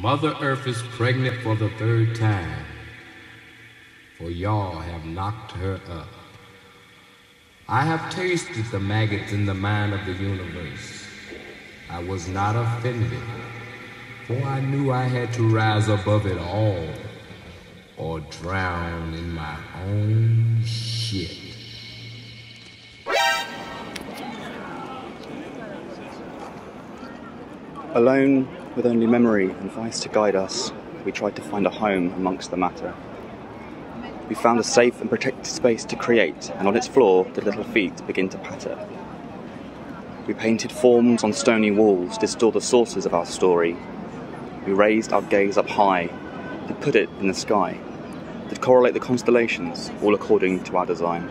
Mother Earth is pregnant for the third time, for y'all have knocked her up. I have tasted the maggots in the mind of the universe. I was not offended, for I knew I had to rise above it all or drown in my own shit. Alone, with only memory and vice to guide us, we tried to find a home amongst the matter. We found a safe and protected space to create, and on its floor the little feet begin to patter. We painted forms on stony walls to store the sources of our story. We raised our gaze up high to put it in the sky, to correlate the constellations, all according to our design.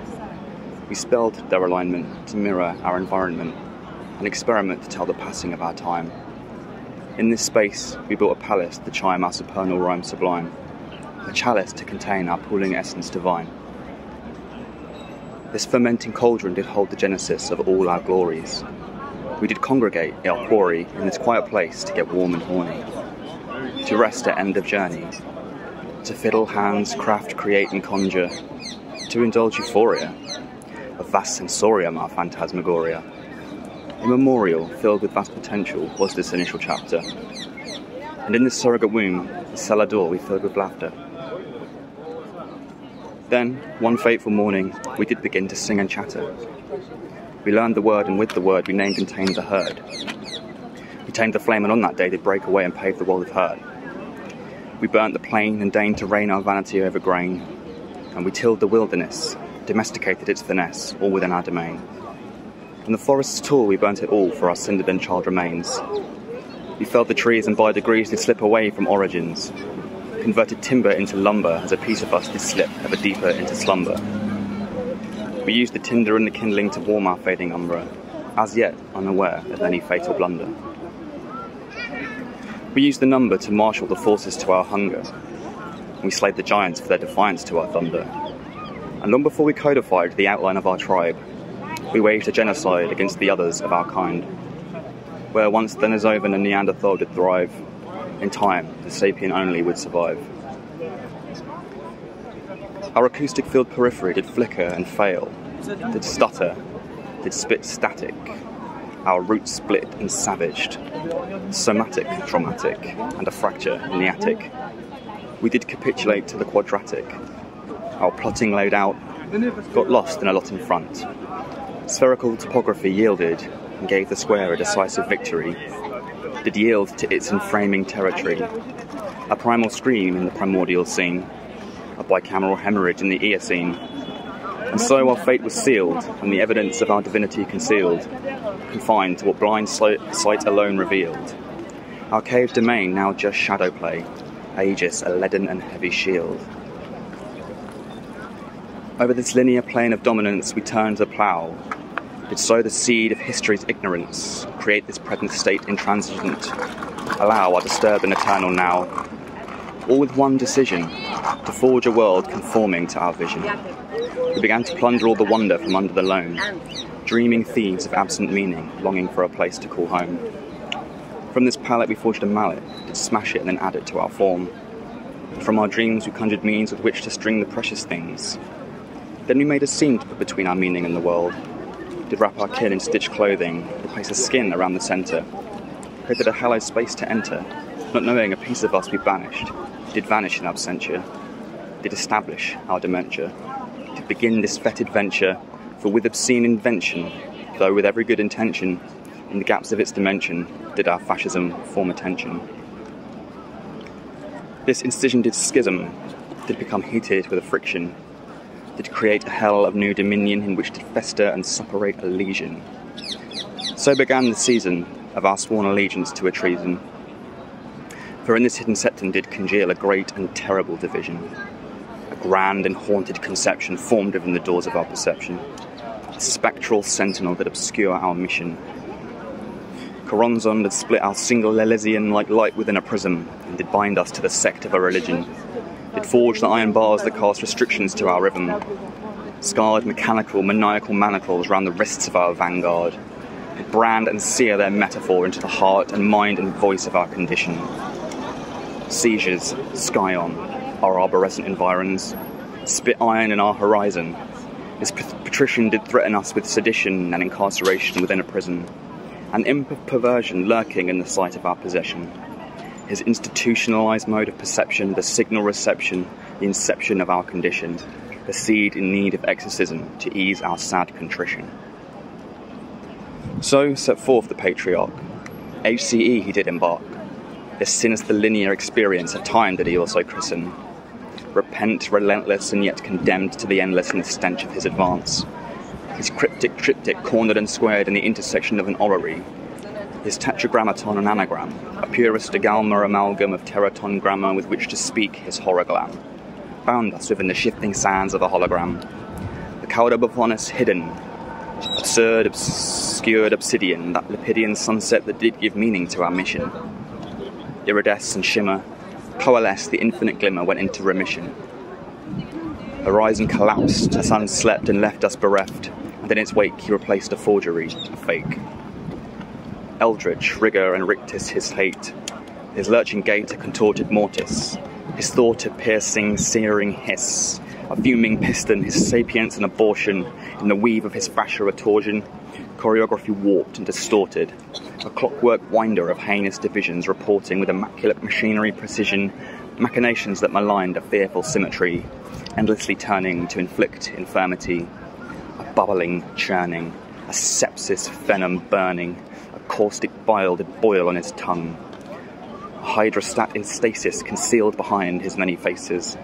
We spelled their alignment to mirror our environment, an experiment to tell the passing of our time. In this space, we built a palace to chime our supernal rhyme sublime, a chalice to contain our pooling essence divine. This fermenting cauldron did hold the genesis of all our glories. We did congregate in our quarry in this quiet place to get warm and horny, to rest at end of journey, to fiddle hands, craft, create, and conjure, to indulge euphoria, a vast sensorium, our phantasmagoria. A memorial filled with vast potential was this initial chapter. And in this surrogate womb, the cellar door we filled with laughter. Then, one fateful morning, we did begin to sing and chatter. We learned the word, and with the word, we named and tamed the herd. We tamed the flame, and on that day did break away and pave the world of herd. We burnt the plain and deigned to reign our vanity over grain, and we tilled the wilderness, domesticated its finesse, all within our domain. And the forest's tall, we burnt it all for our cindered and charred remains. We felled the trees, and by degrees did slip away from origins, converted timber into lumber as a piece of us did slip ever deeper into slumber. We used the tinder and the kindling to warm our fading umbra, as yet unaware of any fatal blunder. We used the number to marshal the forces to our hunger. We slayed the giants for their defiance to our thunder. And long before we codified the outline of our tribe, we waged a genocide against the others of our kind. Where once Denisovan and Neanderthal did thrive, in time the sapien only would survive. Our acoustic filled periphery did flicker and fail, did stutter, did spit static. Our roots split and savaged, somatic, traumatic, and a fracture in the attic. We did capitulate to the quadratic. Our plotting laid out, got lost in a lot in front. Spherical topography yielded and gave the square a decisive victory. Did yield to its enframing territory. A primal scream in the primordial scene, a bicameral hemorrhage in the Eocene. And so our fate was sealed, and the evidence of our divinity concealed, confined to what blind sight alone revealed. Our cave domain now just shadow play, Aegis a leaden and heavy shield. Over this linear plane of dominance we turned the plough, did sow the seed of history's ignorance, create this present state intransigent, allow our disturbed and eternal now, all with one decision, to forge a world conforming to our vision. We began to plunder all the wonder from under the loam, dreaming thieves of absent meaning, longing for a place to call home. From this palette we forged a mallet, did smash it and then add it to our form. From our dreams we conjured means with which to string the precious things. Then we made a seam to put between our meaning and the world, did wrap our kin in stitched clothing, replace a skin around the centre, created a hallowed space to enter, not knowing a piece of us we banished, did vanish in absentia, did establish our dementia, did begin this fetid venture, for with obscene invention, though with every good intention, in the gaps of its dimension, did our fascism form attention. This incision did schism, did become heated with a friction, did create a hell of new dominion in which to fester and suppurate a legion. So began the season of our sworn allegiance to a treason. For in this hidden septum did congeal a great and terrible division, a grand and haunted conception formed within the doors of our perception, a spectral sentinel that obscure our mission. Choronzon did split our single Elysian like light within a prism, and did bind us to the sect of a religion it forged the iron bars that cast restrictions to our rhythm. Scarred mechanical, maniacal manacles round the wrists of our vanguard. It brand and sear their metaphor into the heart and mind and voice of our condition. seizures, sky on, our arborescent environs, spit iron in our horizon. This patrician did threaten us with sedition and incarceration within a prison, an imp of perversion lurking in the sight of our possession. His institutionalized mode of perception, the signal reception, the inception of our condition, the seed in need of exorcism to ease our sad contrition. So set forth the patriarch. HCE he did embark. This sinister linear experience of time did he also christen. Repent, relentless, and yet condemned to the endless and stench of his advance. His cryptic triptych cornered and squared in the intersection of an orrery. His tetragrammaton an anagram, a purest agalma amalgam of teraton grammar with which to speak his horrorglam bound us within the shifting sands of a hologram. The cauda upon us hidden, absurd, obscured obsidian, that Lepidian sunset that did give meaning to our mission. Iridesce and shimmer, coalesce, the infinite glimmer went into remission. Horizon collapsed, the sun slept and left us bereft, and in its wake he replaced a forgery, a fake. Eldritch, rigor and rictus his hate, his lurching gait a contorted mortis, his thought a piercing, searing hiss, a fuming piston, his sapience an abortion, in the weave of his fascia torsion, choreography warped and distorted, a clockwork winder of heinous divisions reporting with immaculate machinery precision. Machinations that maligned a fearful symmetry, endlessly turning to inflict infirmity, a bubbling churning, a sepsis venom burning, caustic bile did boil on his tongue hydrostat in stasis concealed behind his many faces.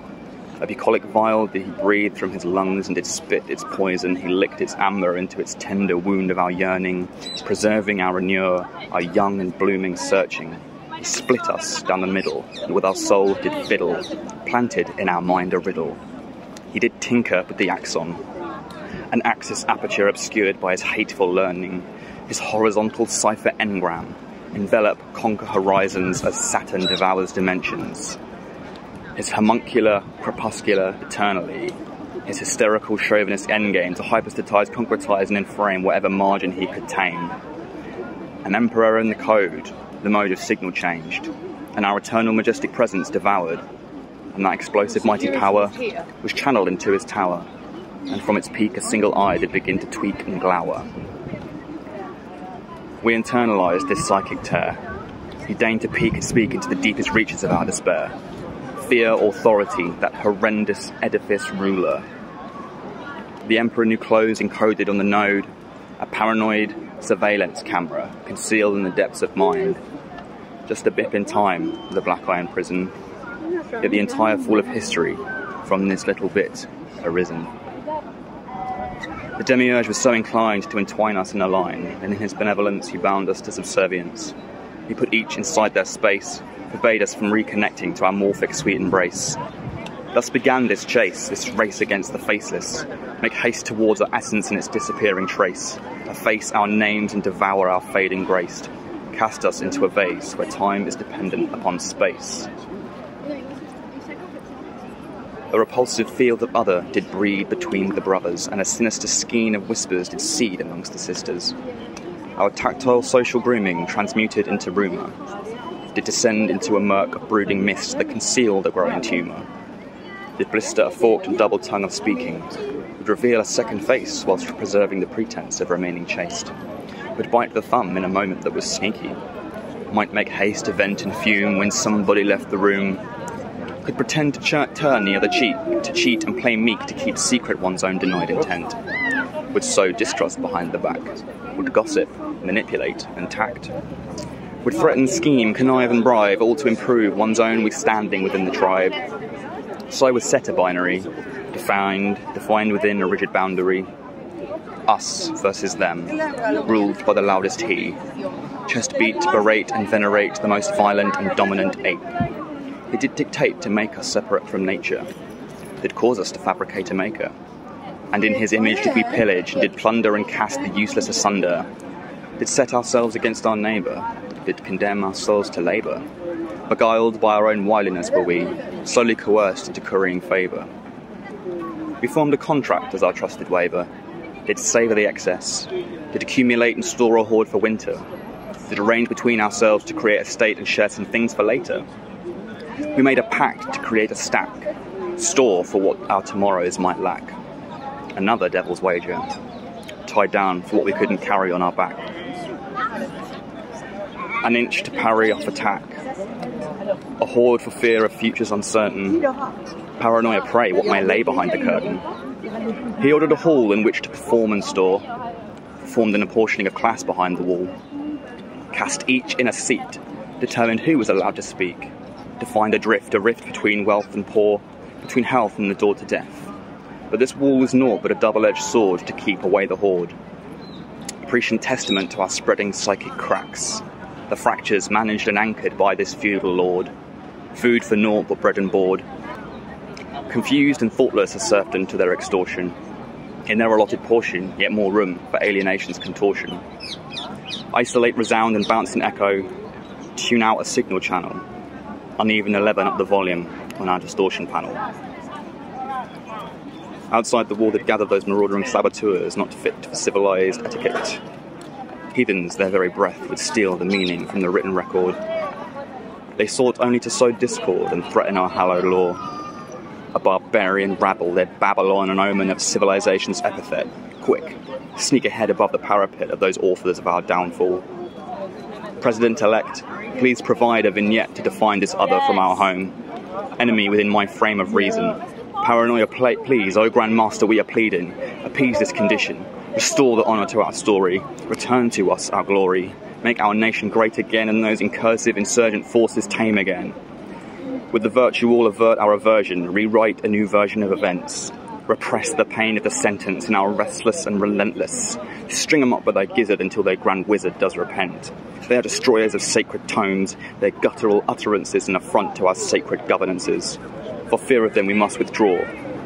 A bucolic vial did he breathe from his lungs and did spit its poison. He licked its amber into its tender wound of our yearning, preserving our renure, our young and blooming searching. He split us down the middle, and with our soul did fiddle, planted in our mind a riddle. He did tinker with the axon, an axis aperture obscured by his hateful learning, his horizontal cipher engram, envelop, conquer horizons as Saturn devours dimensions. His homuncular, crepuscular, eternally. His hysterical chauvinist endgame to hypostatize, concretize, and inframe whatever margin he could tame. An emperor in the code, the mode of signal changed, and our eternal majestic presence devoured. And that explosive mighty power was channeled into his tower, and from its peak a single eye did begin to tweak and glower. We internalized this psychic tear. He deigned to peek and speak into the deepest reaches of our despair. Fear, authority, that horrendous edifice ruler. The Emperor knew clothes encoded on the node, a paranoid surveillance camera concealed in the depths of mind. Just a bip in time, the Black Iron prison. Yet the entire fall of history from this little bit arisen. The demiurge was so inclined to entwine us in a line, and in his benevolence he bound us to subservience. He put each inside their space, forbade us from reconnecting to our morphic sweet embrace. Thus began this chase, this race against the faceless. Make haste towards our essence and its disappearing trace. Efface our names and devour our fading grace. Cast us into a vase where time is dependent upon space. A repulsive field of other did breed between the brothers, and a sinister skein of whispers did seed amongst the sisters. Our tactile social grooming transmuted into rumour, did descend into a murk of brooding mist that concealed a growing tumour. Did blister a forked and double tongue of speaking, would reveal a second face whilst preserving the pretense of remaining chaste, would bite the thumb in a moment that was sneaky, might make haste to vent and fume when somebody left the room, could pretend to ch- turn the other cheek, to cheat and play meek to keep secret one's own denied intent, would sow distrust behind the back, would gossip, manipulate, and tact, would threaten, scheme, connive, and bribe, all to improve one's own withstanding within the tribe. So I was set a binary, defined, defined within a rigid boundary. Us versus them, ruled by the loudest he. Chest beat, berate, and venerate the most violent and dominant ape. It did dictate to make us separate from nature. did cause us to fabricate a maker. And in his image did we pillage, and did plunder and cast the useless asunder. Did set ourselves against our neighbour, did condemn our souls to labour. Beguiled by our own wiliness were we, slowly coerced into currying favour. We formed a contract as our trusted waiver, did savour the excess, did accumulate and store a hoard for winter, did arrange between ourselves to create a state and share some things for later We made a pact to create a stack, store for what our tomorrows might lack. Another devil's wager, tied down for what we couldn't carry on our back. An inch to parry off attack, a hoard for fear of futures uncertain, paranoia prey what may lay behind the curtain. He ordered a hall in which to perform and store, formed an apportioning of class behind the wall, cast each in a seat, determined who was allowed to speak, defined a drift, a rift between wealth and poor, between health and the door to death. But this wall was naught but a double-edged sword to keep away the horde. A prescient testament to our spreading psychic cracks, the fractures managed and anchored by this feudal lord, food for naught but bread and board. Confused and thoughtless are serfdom to their extortion, in their allotted portion, yet more room for alienation's contortion. Isolate resound and bounce and echo, tune out a signal channel, uneven 11 up the volume on our distortion panel. Outside the wall that gathered those marauding saboteurs not fit for civilized etiquette. Heathens, their very breath would steal the meaning from the written record. They sought only to sow discord and threaten our hallowed law. A barbarian rabble, their Babylon an omen of civilization's epithet. Quick, sneak ahead above the parapet of those authors of our downfall. President elect, please provide a vignette to define this other from our home. Enemy within my frame of reason. Paranoia, please, oh, O Grand Master, we are pleading. Appease this condition. Restore the honor to our story. Return to us our glory. Make our nation great again and those incursive insurgent forces tame again. With the virtue all avert our aversion, rewrite a new version of events. Repress the pain of the sentence our restless and relentless. String them up with thy gizzard until their grand wizard does repent. They are destroyers of sacred tones, their guttural utterances an affront to our sacred governances. For fear of them we must withdraw,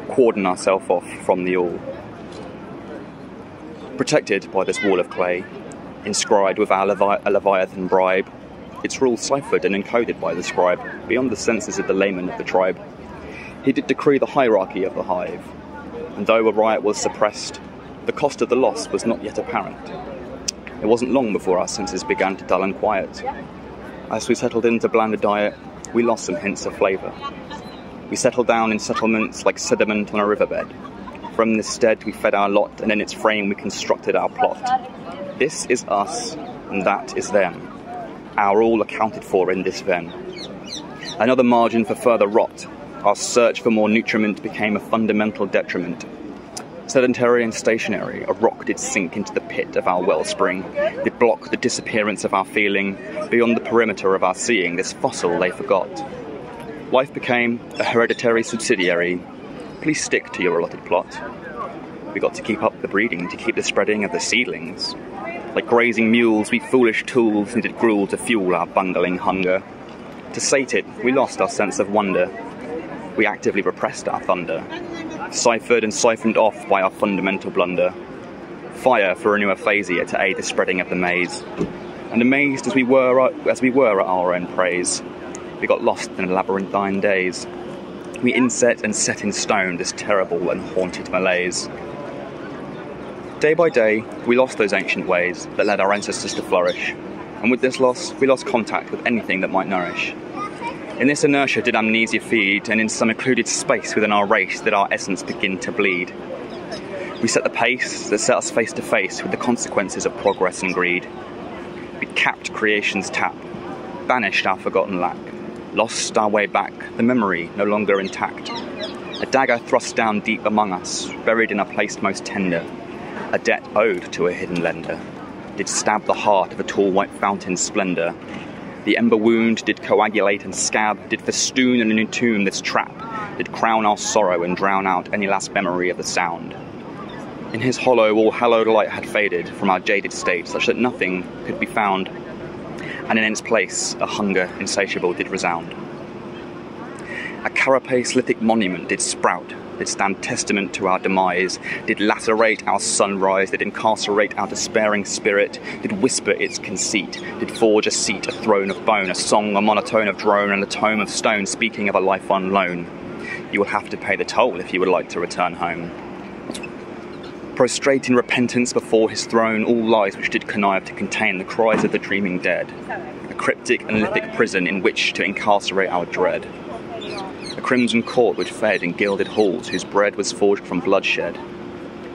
cordon ourselves off from the all protected by this wall of clay, inscribed with our Levi- Leviathan bribe, its rules ciphered and encoded by the scribe, beyond the senses of the layman of the tribe. He did decree the hierarchy of the hive, and though a riot was suppressed, the cost of the loss was not yet apparent. It wasn't long before our senses began to dull and quiet. As we settled into blander diet, we lost some hints of flavour. We settled down in settlements like sediment on a riverbed, from this stead we fed our lot, and in its frame we constructed our plot. This is us, and that is them. Our all accounted for in this ven. Another margin for further rot. Our search for more nutriment became a fundamental detriment. Sedentary and stationary, a rock did sink into the pit of our wellspring, did block the disappearance of our feeling. Beyond the perimeter of our seeing, this fossil they forgot. Life became a hereditary subsidiary, Please stick to your allotted plot. We got to keep up the breeding to keep the spreading of the seedlings. Like grazing mules, we foolish tools needed gruel to fuel our bungling hunger. To sate it, we lost our sense of wonder. We actively repressed our thunder, ciphered and siphoned off by our fundamental blunder. Fire for a new aphasia to aid the spreading of the maze. And amazed as we were as we were at our own praise, we got lost in labyrinthine days. we inset and set in stone this terrible and haunted malaise. Day by day, we lost those ancient ways that led our ancestors to flourish, and with this loss, we lost contact with anything that might nourish. In this inertia did amnesia feed, and in some occluded space within our race did our essence begin to bleed. We set the pace that set us face to face with the consequences of progress and greed. We capped creation's tap, banished our forgotten lack, lost our way back, the memory no longer intact. A dagger thrust down deep among us, buried in a place most tender, a debt owed to a hidden lender, did stab the heart of a tall white fountain's splendour. The ember wound did coagulate and scab, did festoon and entomb this trap, did crown our sorrow and drown out any last memory of the sound. In his hollow, all hallowed light had faded from our jaded state, such that nothing could be found and in its place a hunger insatiable did resound. A carapace lithic monument did sprout, did stand testament to our demise, did lacerate our sunrise, did incarcerate our despairing spirit, did whisper its conceit, did forge a seat, a throne of bone, a song, a monotone of drone, and a tome of stone speaking of a life on loan. You will have to pay the toll if you would like to return home. prostrate in repentance before his throne all lies which did connive to contain the cries of the dreaming dead, a cryptic and lithic prison in which to incarcerate our dread, a crimson court which fed in gilded halls whose bread was forged from bloodshed,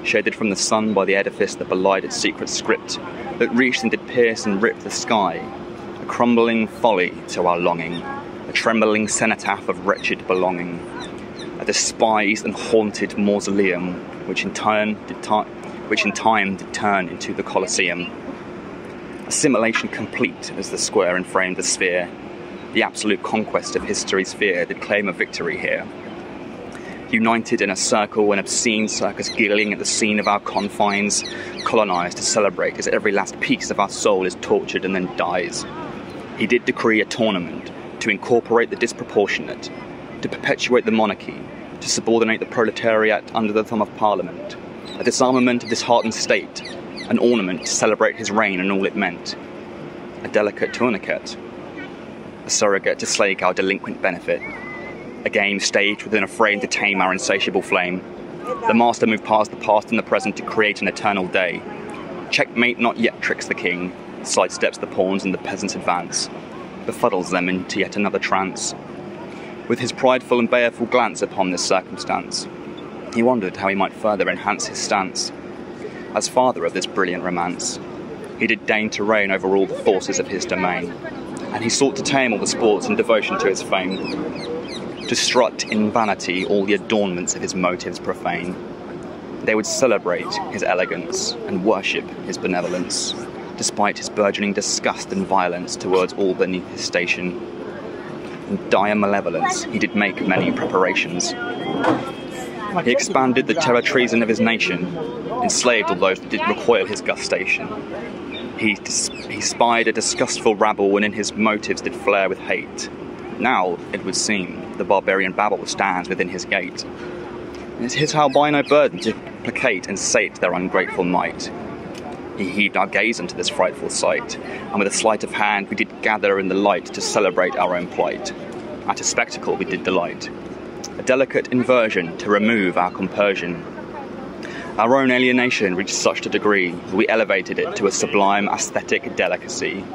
shaded from the sun by the edifice that belied its secret script, that reached and did pierce and rip the sky, a crumbling folly to our longing, a trembling cenotaph of wretched belonging, a despised and haunted mausoleum which in turn did ta- which in time did turn into the Colosseum. Assimilation complete as the square enframed the sphere, the absolute conquest of history's fear did claim a victory here. United in a circle, an obscene circus giggling at the scene of our confines, colonized to celebrate as every last piece of our soul is tortured and then dies. He did decree a tournament to incorporate the disproportionate, to perpetuate the monarchy, to subordinate the proletariat under the thumb of Parliament, a disarmament of this disheartened state, an ornament to celebrate his reign and all it meant, a delicate tourniquet, a surrogate to slake our delinquent benefit, a game staged within a frame to tame our insatiable flame. The master moved past the past and the present to create an eternal day. Checkmate not yet tricks the king, sidesteps the pawns and the peasants advance, befuddles them into yet another trance with his prideful and baleful glance upon this circumstance. He wondered how he might further enhance his stance. As father of this brilliant romance, he did deign to reign over all the forces of his domain, and he sought to tame all the sports and devotion to his fame, to strut in vanity all the adornments of his motives profane. They would celebrate his elegance and worship his benevolence, despite his burgeoning disgust and violence towards all beneath his station In dire malevolence, he did make many preparations. He expanded the treason of his nation, enslaved all those that did recoil his gustation. He, he spied a disgustful rabble, and in his motives did flare with hate. Now, it would seem, the barbarian Babel stands within his gate. It is his albino burden to placate and sate their ungrateful might. He heaved our gaze unto this frightful sight, and with a sleight of hand we did gather in the light to celebrate our own plight. At a spectacle we did delight, a delicate inversion to remove our compersion. Our own alienation reached such a degree that we elevated it to a sublime aesthetic delicacy.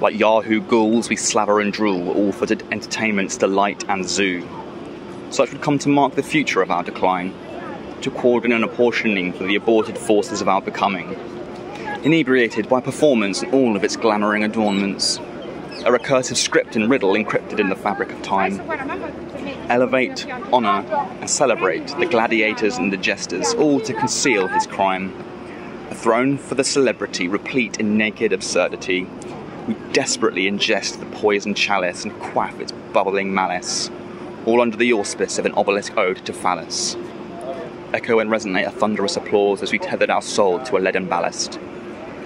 Like Yahoo ghouls, we slaver and drool, all for entertainment's delight and zoo. Such would come to mark the future of our decline, to coordinate an apportioning for the aborted forces of our becoming, inebriated by performance and all of its glamouring adornments. A recursive script and riddle encrypted in the fabric of time. Elevate, honour, and celebrate the gladiators and the jesters, all to conceal his crime. A throne for the celebrity, replete in naked absurdity. We desperately ingest the poisoned chalice and quaff its bubbling malice, all under the auspice of an obelisk ode to Phallus. Echo and resonate a thunderous applause as we tethered our soul to a leaden ballast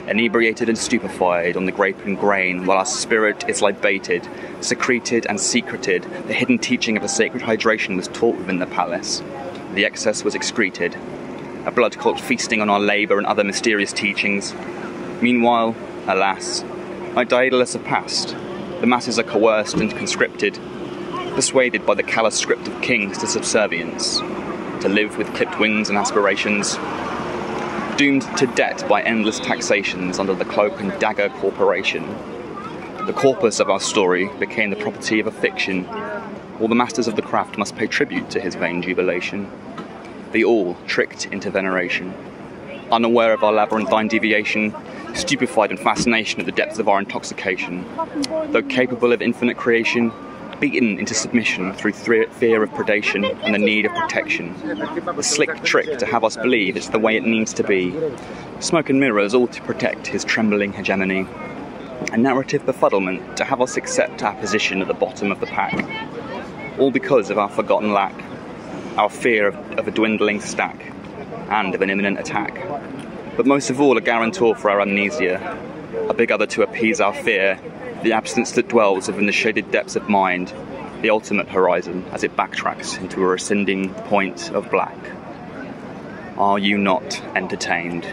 inebriated and stupefied on the grape and grain, while our spirit is libated, secreted and secreted, the hidden teaching of a sacred hydration was taught within the palace. The excess was excreted, a blood cult feasting on our labour and other mysterious teachings. Meanwhile, alas, my Daedalus have passed, the masses are coerced and conscripted, persuaded by the callous script of kings to subservience, to live with clipped wings and aspirations, doomed to debt by endless taxations under the cloak and dagger corporation. The corpus of our story became the property of a fiction. All the masters of the craft must pay tribute to his vain jubilation. They all tricked into veneration. Unaware of our labyrinthine deviation, stupefied in fascination at the depths of our intoxication. Though capable of infinite creation, beaten into submission through fear of predation and the need of protection. A slick trick to have us believe it's the way it needs to be. Smoke and mirrors all to protect his trembling hegemony. A narrative befuddlement to have us accept our position at the bottom of the pack. All because of our forgotten lack, our fear of, of a dwindling stack, and of an imminent attack. But most of all, a guarantor for our amnesia, a big other to appease our fear the absence that dwells within the shaded depths of mind, the ultimate horizon as it backtracks into a rescinding point of black. Are you not entertained?